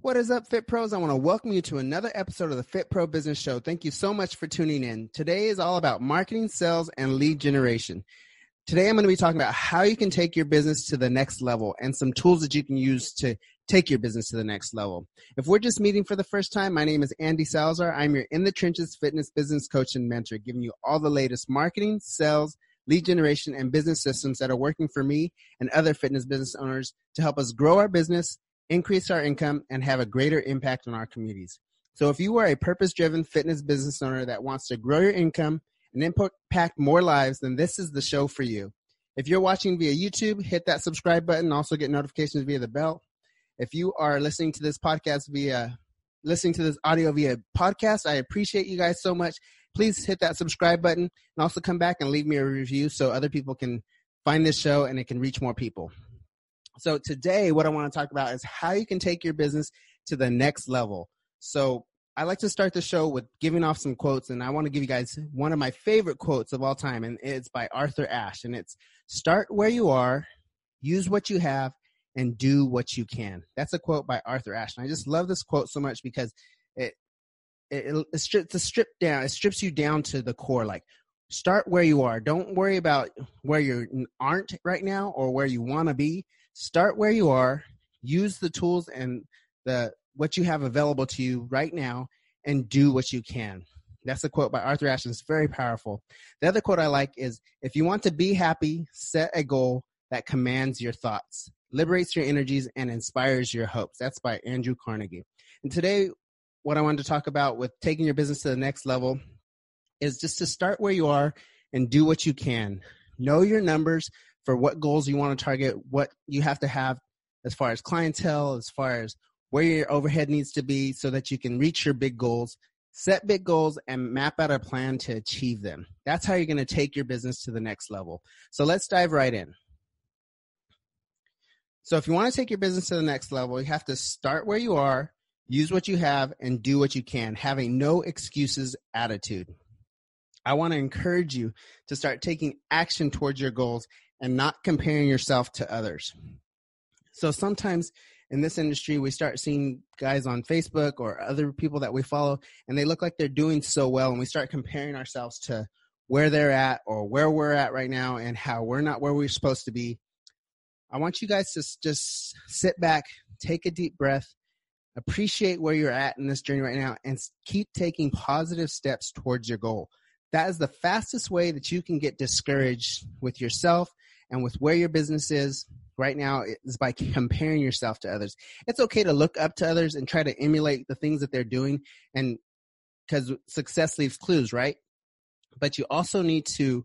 What is up, Fit Pros? I want to welcome you to another episode of the Fit Pro Business Show. Thank you so much for tuning in. Today is all about marketing, sales, and lead generation. Today, I'm going to be talking about how you can take your business to the next level and some tools that you can use to take your business to the next level. If we're just meeting for the first time, my name is Andy Salazar. I'm your in the trenches fitness business coach and mentor, giving you all the latest marketing, sales, lead generation, and business systems that are working for me and other fitness business owners to help us grow our business, increase our income, and have a greater impact on our communities. So if you are a purpose driven fitness business owner that wants to grow your income and impact more lives, then this is the show for you. If you're watching via YouTube, hit that subscribe button. Also get notifications via the bell. If you are listening to this podcast via listening to this audio via podcast, I appreciate you guys so much. Please hit that subscribe button and also come back and leave me a review so other people can find this show and it can reach more people. So today, what I want to talk about is how you can take your business to the next level. So I like to start the show with giving off some quotes, and I want to give you guys one of my favorite quotes of all time, and it's by Arthur Ashe, and it's "Start where you are, use what you have, and do what you can." That's a quote by Arthur Ashe, and I just love this quote so much because it it, it strips strip down. It strips you down to the core. Like start where you are. Don't worry about where you aren't right now or where you want to be. Start where you are. Use the tools and the what you have available to you right now, and do what you can. That's a quote by Arthur Ashe. It's very powerful. The other quote I like is If you want to be happy, set a goal that commands your thoughts, liberates your energies, and inspires your hopes. That's by Andrew Carnegie. And today, what I wanted to talk about with taking your business to the next level is just to start where you are and do what you can. Know your numbers for what goals you want to target, what you have to have as far as clientele, as far as where your overhead needs to be so that you can reach your big goals. Set big goals and map out a plan to achieve them. That's how you're going to take your business to the next level. So let's dive right in. So if you want to take your business to the next level, you have to start where you are use what you have and do what you can, having no excuses attitude. I want to encourage you to start taking action towards your goals and not comparing yourself to others. So sometimes in this industry, we start seeing guys on Facebook or other people that we follow, and they look like they're doing so well, and we start comparing ourselves to where they're at or where we're at right now and how we're not where we're supposed to be. I want you guys to just sit back, take a deep breath, appreciate where you're at in this journey right now and keep taking positive steps towards your goal. That is the fastest way that you can get discouraged with yourself and with where your business is right now is by comparing yourself to others. It's okay to look up to others and try to emulate the things that they're doing and because success leaves clues, right? But you also need to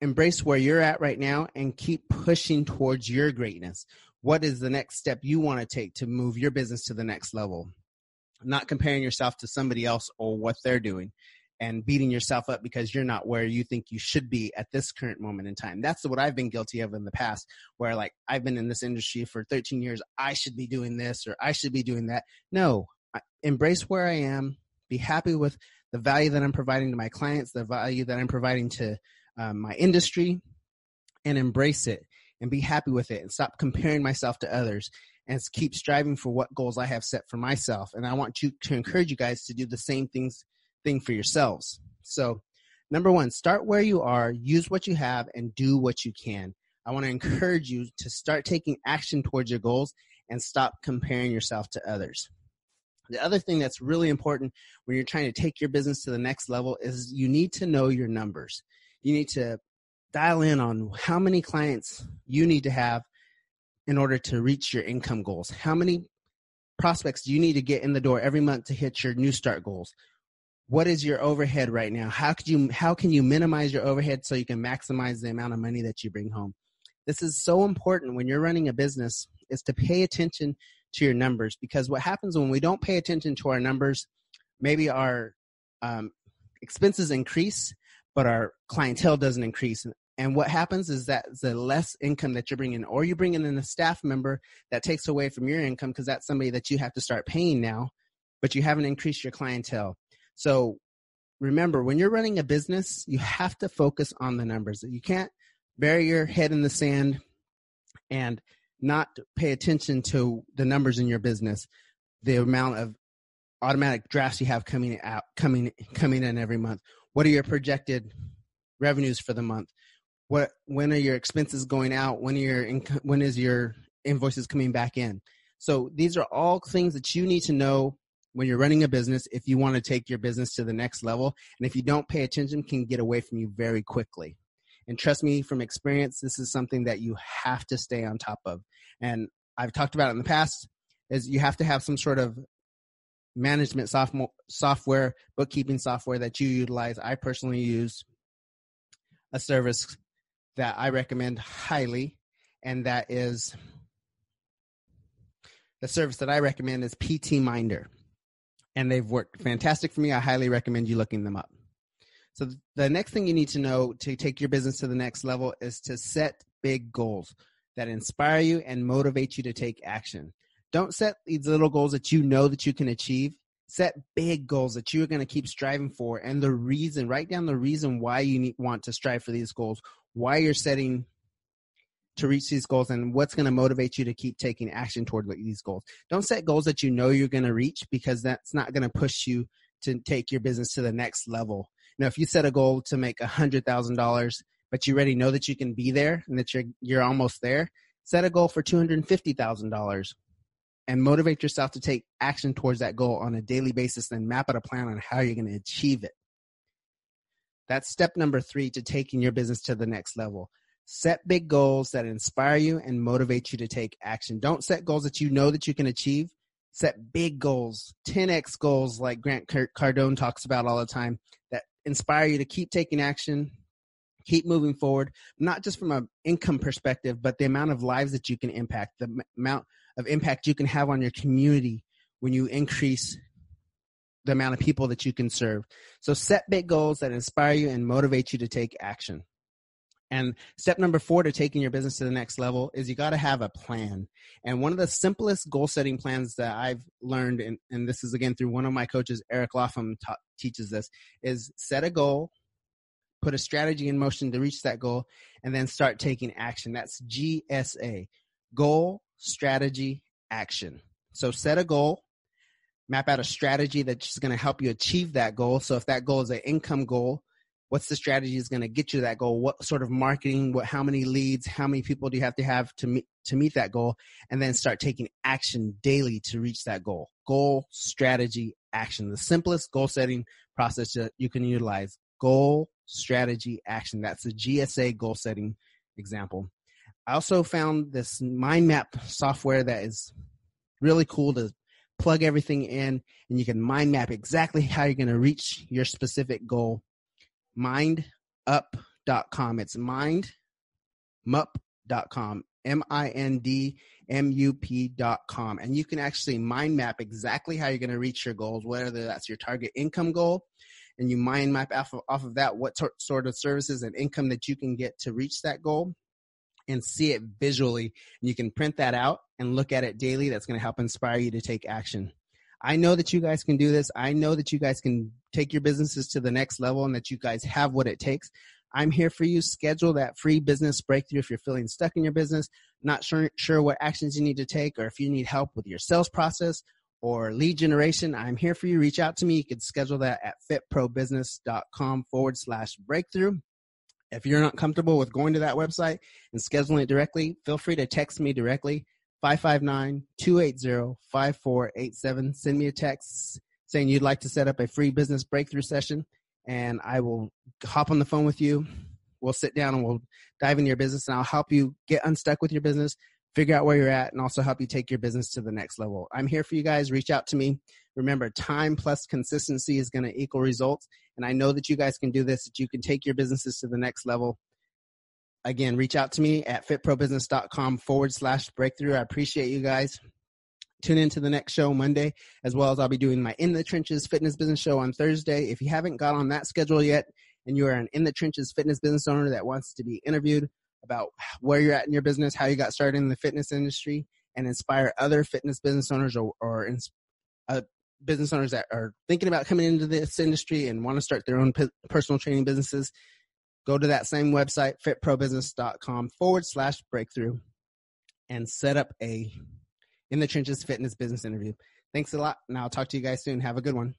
embrace where you're at right now and keep pushing towards your greatness what is the next step you want to take to move your business to the next level not comparing yourself to somebody else or what they're doing and beating yourself up because you're not where you think you should be at this current moment in time. That's what I've been guilty of in the past, where like I've been in this industry for 13 years. I should be doing this or I should be doing that. No, embrace where I am. Be happy with the value that I'm providing to my clients, the value that I'm providing to um, my industry, and embrace it and be happy with it and stop comparing myself to others and keep striving for what goals I have set for myself. And I want you to encourage you guys to do the same things thing for yourselves. So, number one, start where you are, use what you have, and do what you can. I want to encourage you to start taking action towards your goals and stop comparing yourself to others. The other thing that's really important when you're trying to take your business to the next level is you need to know your numbers. You need to dial in on how many clients you need to have in order to reach your income goals. How many prospects do you need to get in the door every month to hit your new start goals? What is your overhead right now? How could you how can you minimize your overhead so you can maximize the amount of money that you bring home? This is so important when you're running a business is to pay attention to your numbers because what happens when we don't pay attention to our numbers, maybe our um, expenses increase, but our clientele doesn't increase. And what happens is that the less income that you're bringing, or you bring in a staff member that takes away from your income because that's somebody that you have to start paying now, but you haven't increased your clientele. So remember, when you're running a business, you have to focus on the numbers. You can't bury your head in the sand and not pay attention to the numbers in your business. the amount of automatic drafts you have coming out coming coming in every month what are your projected revenues for the month what when are your expenses going out when are your when is your invoices coming back in so these are all things that you need to know when you're running a business if you want to take your business to the next level and if you don't pay attention can get away from you very quickly. And trust me from experience this is something that you have to stay on top of. And i've talked about it in the past is you have to have some sort of management software bookkeeping software that you utilize. I personally use a service that i recommend highly and that is the service that i recommend is PTminder and they've worked fantastic for me. I highly recommend you looking them up. So the next thing you need to know to take your business to the next level is to set big goals that inspire you and motivate you to take action. Don't set these little goals that you know that you can achieve. Set big goals that you're going to keep striving for and the reason, write down the reason why you need, want to strive for these goals, why you're setting to reach these goals and what's going to motivate you to keep taking action toward these goals. Don't set goals that you know you're going to reach because that's not going to push you to take your business to the next level. Now, if you set a goal to make a hundred thousand dollars, but you already know that you can be there and that you're you're almost there, set a goal for two hundred fifty thousand dollars and motivate yourself to take action towards that goal on a daily basis and map out a plan on how you're going to achieve it. That's step number three to taking your business to the next level. Set big goals that inspire you and motivate you to take action. Don't set goals that you know that you can achieve. Set big goals, 10x goals like Grant Cardone talks about all the time that inspire you to keep taking action, keep moving forward, not just from an income perspective, but the amount of lives that you can impact, the amount of impact you can have on your community when you increase the amount of people that you can serve. So set big goals that inspire you and motivate you to take action. And step number four to taking your business to the next level is you got to have a plan. And one of the simplest goal setting plans that I've learned, and, and this is again through one of my coaches, Eric Lapham, ta- teaches this, is set a goal, put a strategy in motion to reach that goal, and then start taking action. That's GSA goal, strategy, action. So set a goal, map out a strategy that's going to help you achieve that goal. So if that goal is an income goal, what's the strategy is going to get you that goal? What sort of marketing what how many leads how many people do you have to have to meet to meet that goal? And then start taking action daily to reach that goal. Goal strategy action. The simplest goal setting process that you can utilize. Goal strategy action. That's the gsa goal setting example. I also found this mind map software that is really cool to plug everything in and you can mind map exactly how you're going to reach your specific goal mindup.com. It's mindmup.com. M-I-N-D-M-U-P.com. And you can actually mind map exactly how you're going to reach your goals, whether that's your target income goal, and you mind map off of, off of that what t- sort of services and income that you can get to reach that goal and see it visually. And you can print that out and look at it daily. That's going to help inspire you to take action. I know that you guys can do this. I know that you guys can take your businesses to the next level and that you guys have what it takes. I'm here for you. Schedule that free business breakthrough if you're feeling stuck in your business, not sure, sure what actions you need to take, or if you need help with your sales process or lead generation. I'm here for you. Reach out to me. You can schedule that at fitprobusiness.com forward slash breakthrough. If you're not comfortable with going to that website and scheduling it directly, feel free to text me directly 559-280-5487. Send me a text saying you'd like to set up a free business breakthrough session and I will hop on the phone with you. We'll sit down and we'll dive into your business and I'll help you get unstuck with your business, figure out where you're at and also help you take your business to the next level. I'm here for you guys. Reach out to me. Remember, time plus consistency is going to equal results. And I know that you guys can do this, that you can take your businesses to the next level again, reach out to me at fitprobusiness.com forward slash breakthrough. I appreciate you guys. Tune into the next show Monday, as well as I'll be doing my In the Trenches Fitness Business Show on Thursday. If you haven't got on that schedule yet, and you are an In the Trenches fitness business owner that wants to be interviewed about where you're at in your business, how you got started in the fitness industry, and inspire other fitness business owners or, or uh, business owners that are thinking about coming into this industry and want to start their own personal training businesses, go to that same website, fitprobusiness.com forward slash breakthrough, and set up a in the trenches fitness business interview. Thanks a lot. And I'll talk to you guys soon. Have a good one.